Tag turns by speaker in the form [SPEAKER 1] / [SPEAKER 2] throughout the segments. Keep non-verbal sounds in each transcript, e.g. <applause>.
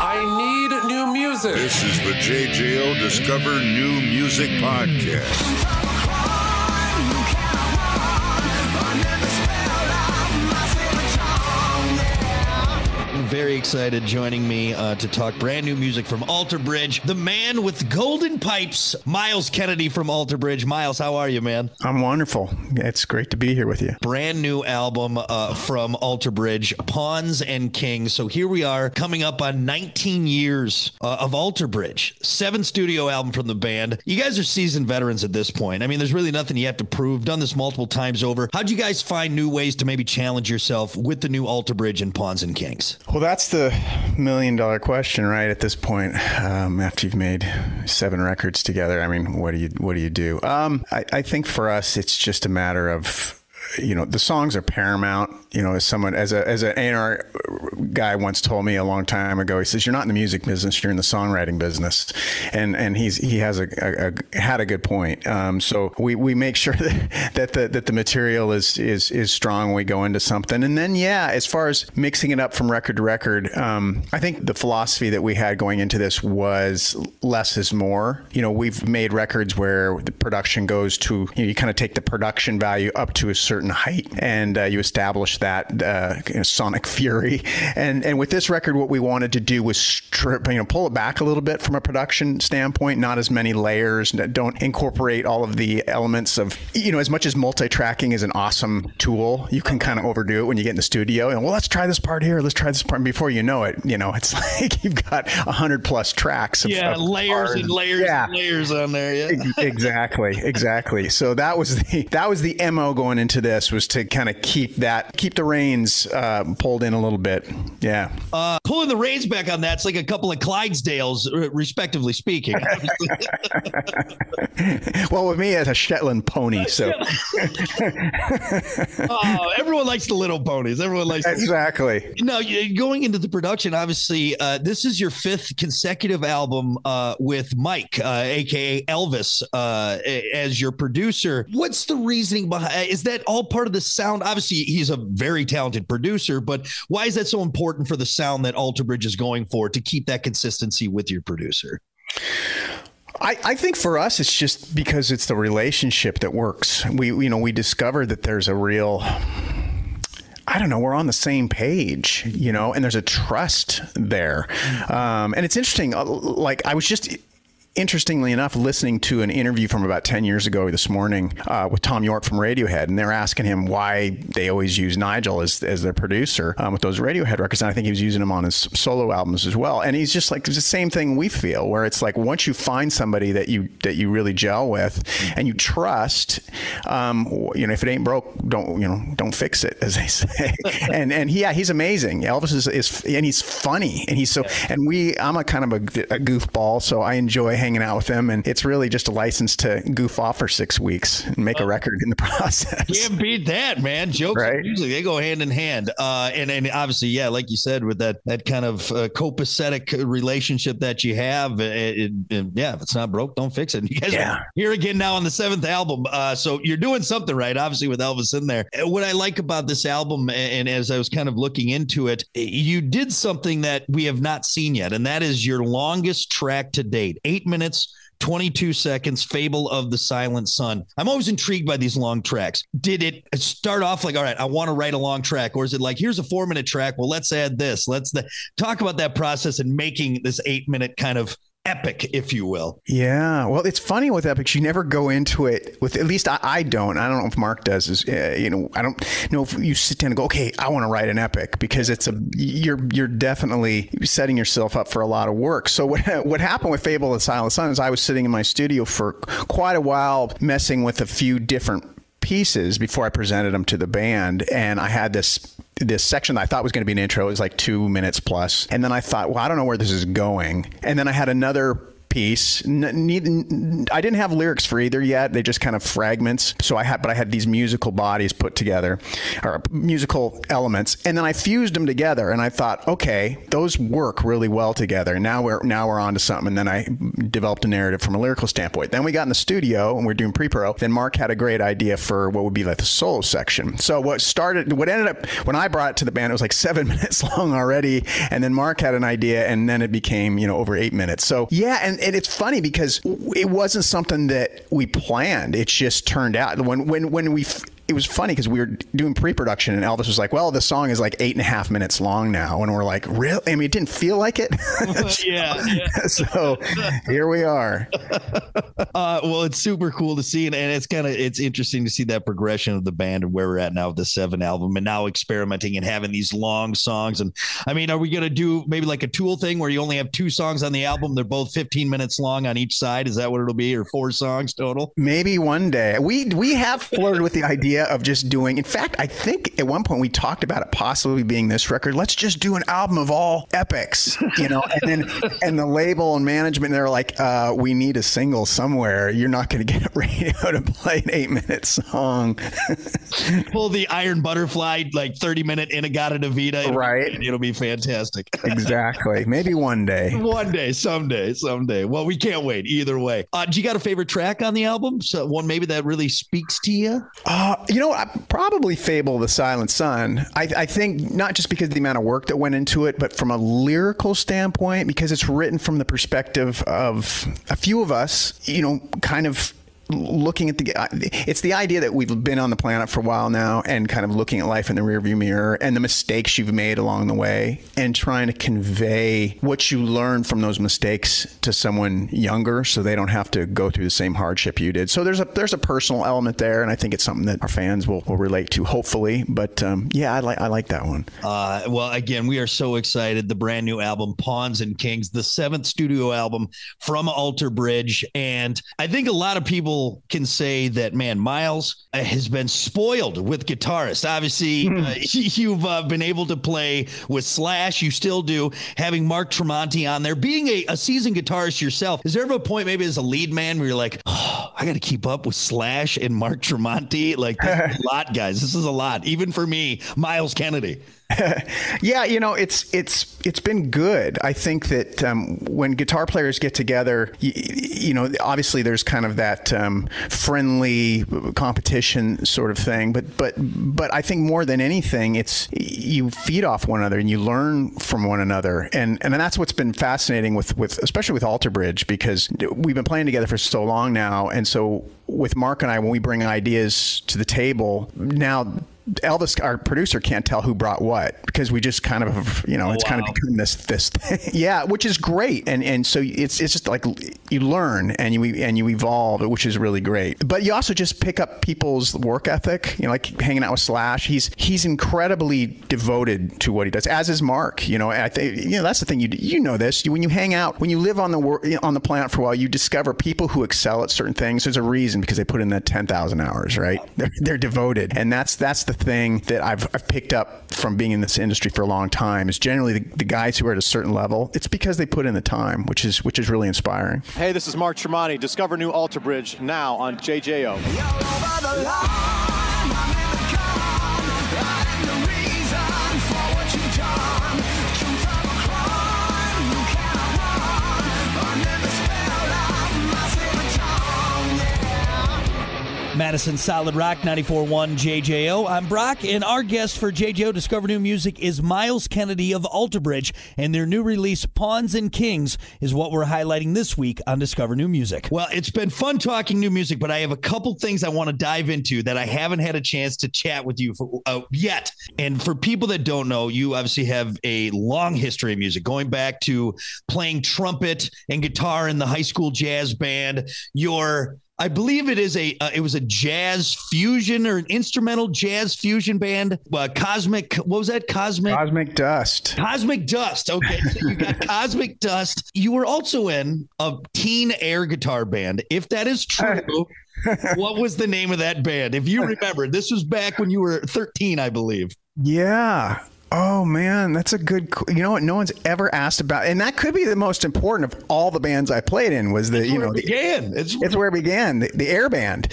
[SPEAKER 1] I need new music.
[SPEAKER 2] This is the JJO Discover New Music Podcast.
[SPEAKER 3] Excited joining me uh, to talk brand new music from Alter Bridge. The man with golden pipes, Myles Kennedy from Alter Bridge. Myles, how are you, man?
[SPEAKER 4] I'm wonderful. It's great to be here with you.
[SPEAKER 3] Brand new album uh, from Alter Bridge, Pawns and Kings. So here we are coming up on 19 years uh, of Alter Bridge, seven studio album from the band. You guys are seasoned veterans at this point. I mean, there's really nothing you have to prove. Done this multiple times over. How'd you guys find new ways to maybe challenge yourself with the new Alter Bridge and Pawns and Kings?
[SPEAKER 4] Well, that's the million dollar question, right? At this point, um, after you've made seven records together, I mean, what do you what do you do? Um, I, I think for us, it's just a matter of you know the songs are paramount. You know as someone as a as an A&R guy once told me a long time ago he says you're not in the music business you're in the songwriting business. And and he's he has a, a, a had a good point. Um, so we, we make sure <laughs> that, that the that the material is is is strong when we go into something. And then yeah as far as mixing it up from record to record um, I think the philosophy that we had going into this was less is more. You know we've made records where the production goes to you, know, you kind of take the production value up to a certain height and uh, you establish that uh, you know, sonic fury. And and with this record, what we wanted to do was strip, you know, pull it back a little bit from a production standpoint. Not as many layers. Don't incorporate all of the elements of you know, as much as multi-tracking is an awesome tool, you can kind of overdo it when you get in the studio. And well, let's try this part here. Let's try this part. And before you know it, you know, it's <laughs> like you've got a hundred plus tracks.
[SPEAKER 3] Of, yeah, of layers and layers yeah. and layers on there. Yeah,
[SPEAKER 4] exactly, exactly. So that was the that was the mo going into this was to kind of keep that keep the reins uh, pulled in a little bit. Yeah.
[SPEAKER 3] Uh, pulling the reins back on that's like a couple of Clydesdales, respectively speaking. <laughs>
[SPEAKER 4] well, with me as a Shetland pony, so. <laughs>
[SPEAKER 3] oh, everyone likes the little ponies. Everyone likes
[SPEAKER 4] exactly.
[SPEAKER 3] No, going into the production, obviously, uh, this is your fifth consecutive album uh, with Mike, aka uh, Elvis, uh, as your producer. What's the reasoning behind? Is that all part of the sound? Obviously, he's a very talented producer, but why is that so important for the sound that Alter Bridge is going for to keep that consistency with your producer?
[SPEAKER 4] I, I, think for us, it's just because it's the relationship that works. We, you know, we discovered that there's a real, I don't know, we're on the same page, you know, and there's a trust there. Um, and it's interesting. Uh, like I was just interestingly enough, listening to an interview from about 10 years ago this morning uh, with Thom Yorke from Radiohead, and they're asking him why they always use Nigel as, as their producer um, with those Radiohead records. And I think he was using him on his solo albums as well. And he's just like, it's the same thing we feel, where it's like once you find somebody that you that you really gel with and you trust, um, you know, if it ain't broke, don't, you know, don't fix it, <laughs> as they say. <laughs> and and yeah, he's amazing. Elvis is, is and he's funny. And he's so, and we, I'm a kind of a, a goofball, so I enjoy hanging hanging out with him, and it's really just a license to goof off for six weeks and make a record in the <laughs> process.
[SPEAKER 3] Can't beat that, man. Jokes right? usually they go hand in hand, uh, and and obviously, yeah, like you said, with that that kind of uh, copacetic relationship that you have, it, it, it, yeah, if it's not broke, don't fix it. <laughs> You guys yeah. are here again now on the seventh album, uh, so you're doing something right, obviously with Elvis in there. What I like about this album, and as I was kind of looking into it, you did something that we have not seen yet, and that is your longest track to date, eight minutes minutes 22 seconds, Fable of the Silent Son. I'm always intrigued by these long tracks. Did it start off like, all right, I want to write a long track? Or is it like, here's a four minute track? Well, let's add this. Let's talk about that process and making this eight minute kind of epic, if you will.
[SPEAKER 4] Yeah. Well, it's funny with epics. You never go into it with, at least I, I don't. I don't know if Mark does. Is uh, you know, I don't know if you sit down and go, okay, I want to write an epic because it's a you're you're definitely setting yourself up for a lot of work. So what <laughs> what happened with Fable of Silent Son is I was sitting in my studio for quite a while, messing with a few different pieces before I presented them to the band, and I had this this section that I thought was going to be an intro. It was like two minutes plus. And then I thought, well, I don't know where this is going. And then I had another piece. N- I didn't have lyrics for either yet. They just kind of fragments. So I had, but I had these musical bodies put together, or uh, musical elements, and then I fused them together. And I thought, okay, those work really well together. Now we're now we're on to something. And then I developed a narrative from a lyrical standpoint. Then we got in the studio and we're doing pre-pro. Then Mark had a great idea for what would be like the solo section. So what started, what ended up when I brought it to the band, it was like <laughs> seven minutes long already, and then Mark had an idea, and then it became you know over eight minutes. So yeah, and, and it's funny because it wasn't something that we planned. It just turned out when when when we it was funny because we were doing pre-production and Elvis was like, "Well, the song is like eight and a half minutes long now," and we're like, "Really?" I mean, it didn't feel like it. <laughs>
[SPEAKER 3] yeah, yeah. <laughs>
[SPEAKER 4] so here we are. <laughs>
[SPEAKER 3] Uh, well, it's super cool to see, and, and it's kind of it's interesting to see that progression of the band and where we're at now with the seven album, and now experimenting and having these long songs. And I mean, are we gonna do maybe like a Tool thing where you only have two songs on the album? They're both 15 minutes long on each side. Is that what it'll be, or four songs total?
[SPEAKER 4] Maybe one day. We we have flirted with the idea idea of just doing. In fact, I think at one point we talked about it possibly being this record. Let's just do an album of all epics, you know. and then <laughs> and the label and management they're like, uh, we need a single somewhere. You're not going to get <laughs> radio to play an eight minute song. <laughs>
[SPEAKER 3] Pull the Iron Butterfly like 30 minute In-A-Gadda-Da-Vida. It'll
[SPEAKER 4] right.
[SPEAKER 3] It'll be fantastic.
[SPEAKER 4] exactly. Maybe one day.
[SPEAKER 3] One day, someday, someday. Well, we can't wait either way. Uh, do you got a favorite track on the album? So one maybe that really speaks to you?
[SPEAKER 4] Uh, you know, probably Fable the Silent Son. I, I, think not just because of the amount of work that went into it, but from a lyrical standpoint, because it's written from the perspective of a few of us, you know, kind of looking at the it's the idea that we've been on the planet for a while now and kind of looking at life in the rearview mirror and the mistakes you've made along the way and trying to convey what you learned from those mistakes to someone younger so they don't have to go through the same hardship you did. So there's a there's a personal element there and I think it's something that our fans will, will relate to hopefully. But um, yeah I like I like that one.
[SPEAKER 3] Uh, well again we are so excited. The brand new album Pawns and Kings the seventh studio album from Alter Bridge. And I think a lot of people people can say that, man, Myles uh, has been spoiled with guitarists. Obviously, hmm. uh, <laughs> you've uh, been able to play with Slash. You still do. Having Mark Tremonti on there, being a, a seasoned guitarist yourself, is there ever a point, maybe as a lead man, where you're like, oh, I got to keep up with Slash and Mark Tremonti? Like, this is a <laughs> lot, guys. This is a lot, even for me, Myles Kennedy. <laughs>
[SPEAKER 4] yeah, you know, it's it's it's been good. I think that um, when guitar players get together, you, you, know, obviously there's kind of that um, friendly competition sort of thing, but but but I think more than anything, it's you feed off one another and you learn from one another, and and that's what's been fascinating with with especially with Alter Bridge because we've been playing together for so long now, and so with Mark and I, when we bring ideas to the table now Elvis, our producer, can't tell who brought what because we just kind of, you know, oh, it's wow. kind of become this this <laughs> thing. yeah, which is great, and and so it's it's just like you learn and you and you evolve, which is really great. But you also just pick up people's work ethic. You know, like hanging out with Slash, he's he's incredibly devoted to what he does, as is Mark. You know, I think you know that's the thing. You you know this when you hang out, when you live on the on the planet for a while, you discover people who excel at certain things. There's a reason because they put in that ten thousand hours, right? They're, they're devoted, and that's that's the thing that I've, I've picked up from being in this industry for a long time is generally the, the, guys who are at a certain level. It's because they put in the time, which is which is really inspiring.
[SPEAKER 5] Hey, this is Mark Tremonti. Discover new Alter Bridge now on JJO.
[SPEAKER 6] Madison Solid Rock 94.1 JJO. I'm Brock, and our guest for JJO Discover New Music is Myles Kennedy of Alter Bridge, and their new release, Pawns and Kings, is what we're highlighting this week on Discover New Music.
[SPEAKER 3] Well, it's been fun talking new music, but I have a couple things I want to dive into that I haven't had a chance to chat with you for, uh, yet. And for people that don't know, you obviously have a long history of music, going back to playing trumpet and guitar in the high school jazz band. Your I believe it is a uh, it was a jazz fusion or an instrumental jazz fusion band. Uh, Cosmic, what was that? Cosmic
[SPEAKER 4] Cosmic Dust.
[SPEAKER 3] Cosmic Dust. Okay, so you got <laughs> Cosmic Dust. You were also in a teen air guitar band. If that is true. <laughs> what was the name of that band? If you remember, this was back when you were 13, I believe.
[SPEAKER 4] Yeah. Oh man, that's a good. You know what? No one's ever asked about, and that could be the most important of all the bands I played in. Was the you know
[SPEAKER 3] the began. It's,
[SPEAKER 4] it's where it began. The, the Air Band,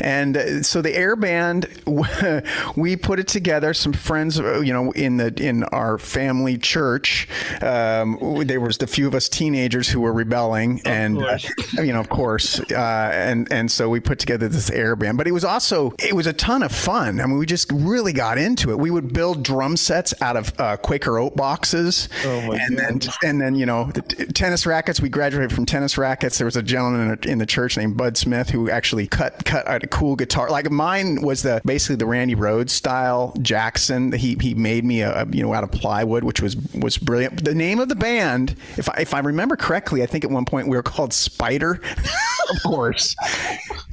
[SPEAKER 4] and uh, so the Air Band, <laughs> we put it together. Some friends, uh, you know, in the in our family church, um, there was the few of us teenagers who were rebelling, of and uh, <laughs> you know, of course, uh, and and so we put together this Air Band. But it was also it was a ton of fun. I mean, we just really got into it. We would build drum sets out of uh, Quaker oat boxes, oh and God. then and then you know the t- tennis rackets. We graduated from tennis rackets. There was a gentleman in, a, in, the church named Bud Smith who actually cut cut a cool guitar. Like mine was the basically the Randy Rhoads style Jackson. He he made me a, a you know out of plywood, which was was brilliant. The name of the band, if I, if I remember correctly, I think at one point we were called Spyder. <laughs> of course,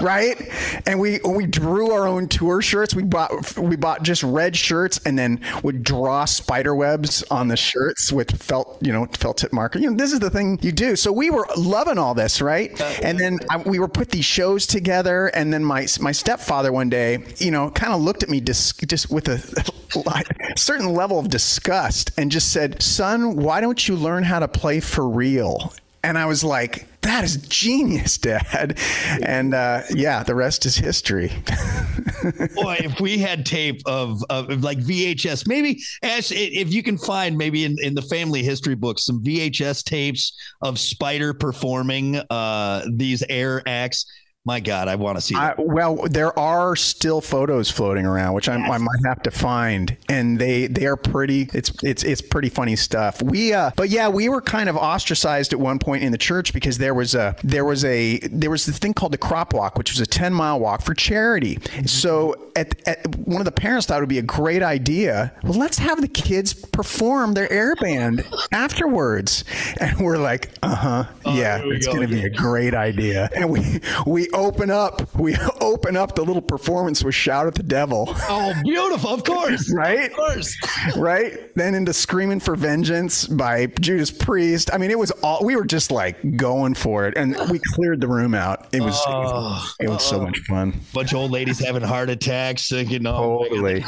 [SPEAKER 4] right? And we we drew our own tour shirts. We bought we bought just red shirts and then would draw spider webs on the shirts with felt you know felt tip marker. You know this is the thing you do. So we were loving all this, right? And then I, we were put these shows together. And then my my stepfather one day, you know, kind of looked at me dis- just with a, a <laughs> certain level of disgust and just said, "Son, why don't you learn how to play for real?" And I was like, that is genius, Dad. And uh, yeah, the rest is history. <laughs>
[SPEAKER 3] Boy, if we had tape of, of like VHS, maybe Ash, if you can find maybe in, in the family history books some VHS tapes of Spyder performing uh, these air acts my God, I want to see that.
[SPEAKER 4] well, there are still photos floating around, which I, I, might have to find, and they they are pretty. It's it's it's pretty funny stuff. We uh, but yeah, we were kind of ostracized at one point in the church because there was a there was a there was this thing called the crop walk, which was a ten mile walk for charity. So at, at one of the parents thought it would be a great idea. Well, let's have the kids perform their air band <laughs> afterwards, and we're like, uh huh, oh, yeah, it's going to be a great idea, and we we open up, we <laughs> open up the little performance with "Shout at the Devil." <laughs>
[SPEAKER 3] Oh, beautiful! Of course,
[SPEAKER 4] right?
[SPEAKER 3] Of course,
[SPEAKER 4] right. Then into "Screaming for Vengeance" by Judas Priest. I mean, it was all we were just like going for it, and we cleared the room out. It was oh, it was so much fun.
[SPEAKER 3] Bunch of old ladies having heart attacks, thinking,
[SPEAKER 4] "Oh, totally,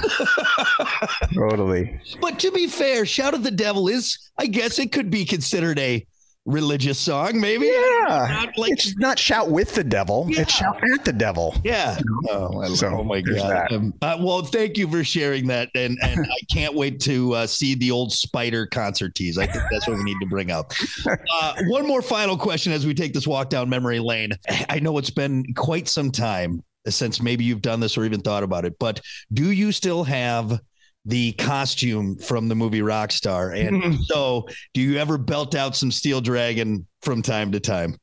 [SPEAKER 4] <laughs> totally."
[SPEAKER 3] But to be fair, "Shout at the Devil" is, I guess, it could be considered a religious song, maybe.
[SPEAKER 4] Yeah, not like it's not shout with the devil; yeah. it's shout at the devil.
[SPEAKER 3] Yeah. Oh, so, oh my god. Um, uh, well, thank you for sharing that, and and I <laughs> can't wait to uh, see the old Spyder concert tease. I think that's what we need to bring up. <laughs> Uh, one more final question as we take this walk down memory lane. I know it's been quite some time since maybe you've done this or even thought about it, but do you still have the costume from the movie Rockstar? And <laughs> so, do you ever belt out some Steel Dragon from time to time?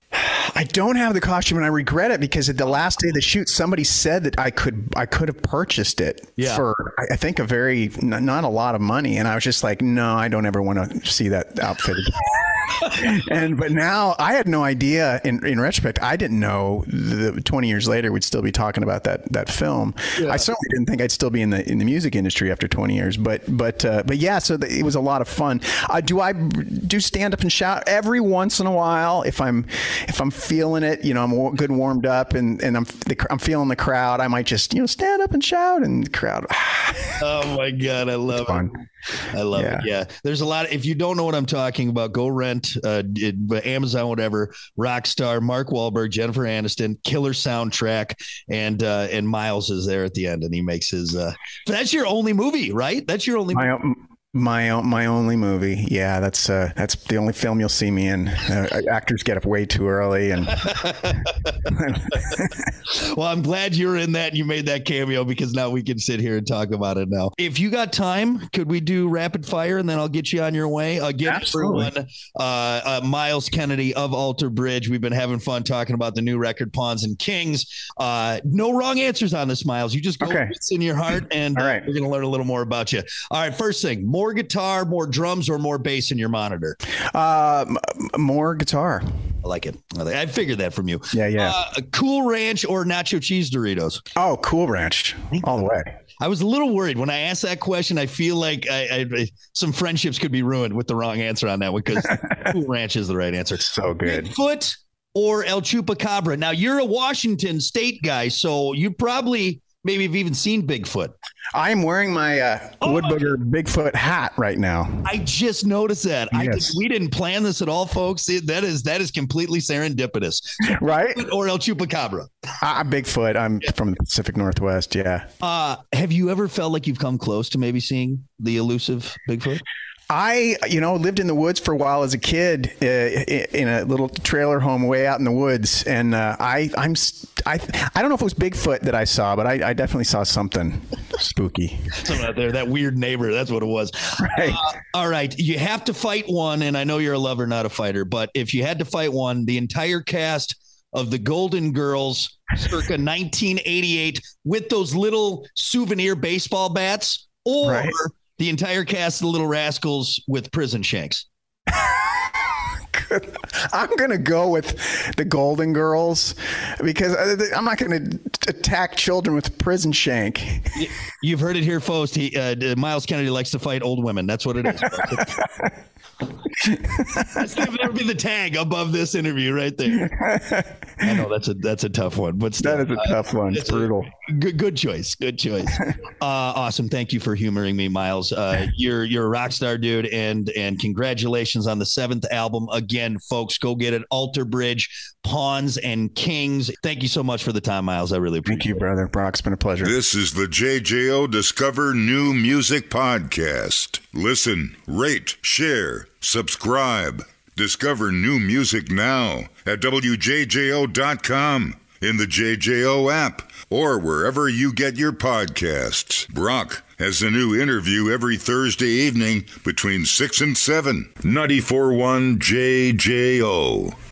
[SPEAKER 4] I don't have the costume, and I regret it because at the last day of the shoot, somebody said that I could I could have purchased it yeah. for I think a very not a lot of money, and I was just like, no, I don't ever want to see that outfit. <laughs> <laughs> and but now I had no idea. In in retrospect, I didn't know that 20 years later we'd still be talking about that that film. Yeah. I certainly didn't think I'd still be in the in the music industry after 20 years. But but uh, but yeah, so the, it was a lot of fun. Uh, do I do stand up and shout every once in a while if I'm if I'm feeling it? You know, I'm good warmed up and and I'm the, I'm feeling the crowd. I might just you know stand up and shout and the crowd. <sighs>
[SPEAKER 3] oh my god, I love it. I love yeah. it. Yeah, there's a lot. Of, if you don't know what I'm talking about, go rent uh, Amazon, whatever. Rockstar, Mark Wahlberg, Jennifer Aniston, killer soundtrack, and uh, and Myles is there at the end, and he makes his. Uh, that's your only movie, right? That's your only.
[SPEAKER 4] My, my my only movie, yeah. That's uh, that's the only film you'll see me in. Uh, actors get up way too early, and <laughs>
[SPEAKER 3] well, I'm glad you're in that. and You made that cameo because now we can sit here and talk about it. Now, if you got time, could we do rapid fire, and then I'll get you on your way. Again, Absolutely. everyone, uh, uh, Myles Kennedy of Alter Bridge. We've been having fun talking about the new record, Pawns and Kings. Uh, no wrong answers on this, Myles. You just go okay. what's in your heart, and uh, we're going to learn a little more about you. All right, first thing, more guitar, more drums, or more bass in your monitor?
[SPEAKER 4] Uh, more guitar.
[SPEAKER 3] I like it. I figured that from you.
[SPEAKER 4] Yeah, yeah.
[SPEAKER 3] Uh, cool Ranch or nacho cheese Doritos?
[SPEAKER 4] Oh, Cool Ranch, all the way.
[SPEAKER 3] I was a little worried when I asked that question. I feel like I, I, some friendships could be ruined with the wrong answer on that one because <laughs> Cool Ranch is the right answer.
[SPEAKER 4] So good.
[SPEAKER 3] Foot or El Chupacabra. Now you're a Washington State guy, so you probably maybe have even seen Bigfoot.
[SPEAKER 4] I am wearing my uh, oh, Wood Booger Bigfoot hat right now.
[SPEAKER 3] I just noticed that. Yes. I did, we didn't plan this at all, folks. That is that is completely serendipitous, <laughs>
[SPEAKER 4] right?
[SPEAKER 3] Or El Chupacabra.
[SPEAKER 4] I'm Bigfoot. I'm yeah. from the Pacific Northwest. Yeah.
[SPEAKER 3] Uh, have you ever felt like you've come close to maybe seeing the elusive Bigfoot?
[SPEAKER 4] I, you know, lived in the woods for a while as a kid uh, in a little trailer home way out in the woods, and uh, I, I'm, I, I don't know if it was Bigfoot that I saw, but I, I definitely saw something spooky.
[SPEAKER 3] Something out there, that weird neighbor. That's what it was.
[SPEAKER 4] Right. Uh,
[SPEAKER 3] all right, you have to fight one, and I know you're a lover, not a fighter, but if you had to fight one, the entire cast of the Golden Girls, circa 1988, with those little souvenir baseball bats, or right the entire cast of the Little Rascals with prison shanks.
[SPEAKER 4] I'm going to go with the Golden Girls because I'm not going to attack children with prison shank.
[SPEAKER 3] You've heard it here, folks. He, uh, Myles Kennedy likes to fight old women. That's what it is. <laughs> <laughs> <laughs> that's never be the tag above this interview right there. I know that's a that's a tough one, but
[SPEAKER 4] still, that is a uh, tough one. It's brutal.
[SPEAKER 3] Good good choice. Good choice. <laughs> Uh, awesome. Thank you for humoring me, Myles. Uh, you're you're a rock star, dude, and and congratulations on the seventh album again, folks. Go get it. Alter Bridge, Pawns and Kings. Thank you so much for the time, Myles. I really appreciate.
[SPEAKER 4] Thank you,
[SPEAKER 3] it.
[SPEAKER 4] brother. Brock's been a pleasure.
[SPEAKER 2] This is the JJO Discover New Music podcast. Listen, rate, share, subscribe. Discover new music now at WJJO.com, in the JJO app, or wherever you get your podcasts. Brock has a new interview every Thursday evening between 6 and 7. 94.1 JJO.